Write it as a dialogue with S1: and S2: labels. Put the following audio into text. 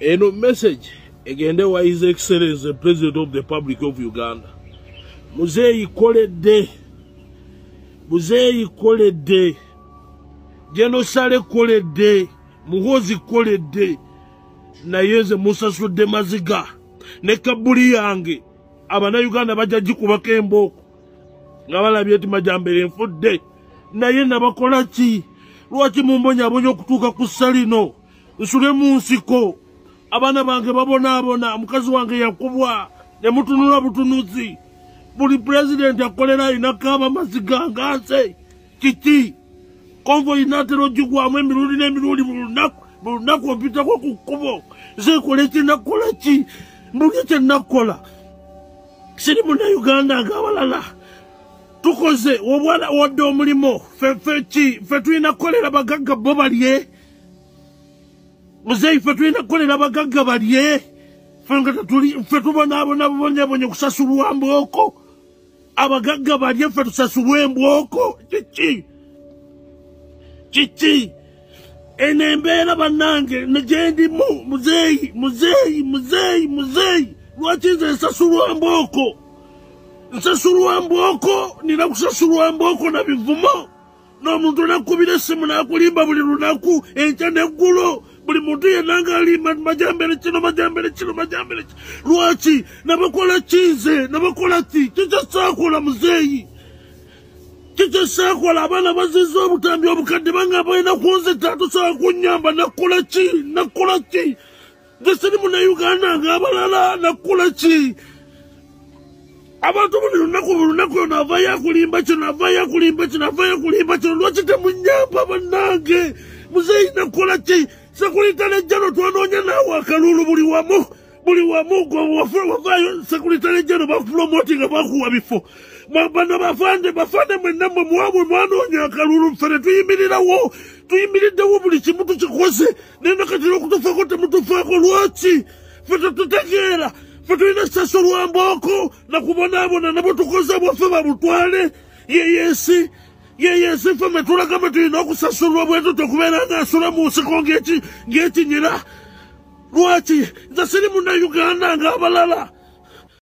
S1: eno message egende wa his excellence the president of the republic of uganda. Muzeeyi koledde muzeeyi koledde genosale koledde muhozi koledde naye nze musasudde maziga ne kabuli yange. Abanayuganda bajja gikubako embooko nga balabye nti majambere nfudde. Naye nabakola ki? Lwaki mumbonyabonya okutuuka ku salino? Nsule mu nsiko abaana bange babonaabona mukazi wange yakubwa ne mutunula butunuzi. Buli pulezidenti akolera ayinako amaziga nga nze. Kiki? Konvo inatera ogigwamu emirundi n'emirundi buli lunaku buli lunaku opitako ku kkubo. Zekola ekinakola ki? Mbuli kyenakola siri munauganda ngaabalala tukoze obwana wadde omulimo fefe ki? Fe tulina kukolera bagagga bo balye muzeeyi fe tulina kukolera bagagga balye. Fe nga tetuli fe tubonaabona bubonyabonye kusasulwa mbwoko abagagga balye fe tusasulwe embwoko kiki? Kiki? Eno embeera bannange negyendimu muzeeyi muzeeyi muzeeyi muzeeyi lwaki nze nsasulwa mbwoko nsasulwa mbwoko nina kusasulwa mbwoko na bivumo. N'omuntu nakubira essimu nakulimba buli lunaku enkya neggulo buli muntu yenna ngaalimba majambere kino majambere kino majambere kino lwaki? Nabakola kinze nabakola ki? Kikyesaakola muzeeyi. Kikyesaakola abaana baziza obutambi obukadde banga balina kunzita tosobola kunyamba nakola ki? Nakola ki? Nze siri munauganda ngaabalala nakola ki? Abantu buli lunaku buli lunaku yo navayo akulimba kino avayo akulimba kino avayo akulimba kino. Lwaki temunyamba bannange? Muzeeyi nakola ki sekulita nejjano twanoonya naawe akalulu buli wamu buli wamu wavaayo sekulita nejjano bafulomoti nga bakuwa bifo. Bano bafande bafande mwenna mwe mwabwe mwanoonya akalulu ffe ne tuyimirirawo tuyimiriddewo buli kimu tukikoze naye nakatira okutufaako temutufaako lwaki ffe tetutegeera ffe tulina saso lwa mbooko nakubonaabona nabo tukoze bwaffe babutwale yeyesi yeyesi ffe metulagame tulina okusasulwa bwetu tekubeera ngaasula mu nsiko ng'ekinyira lwaki? Nze siri munauganda ng'abalala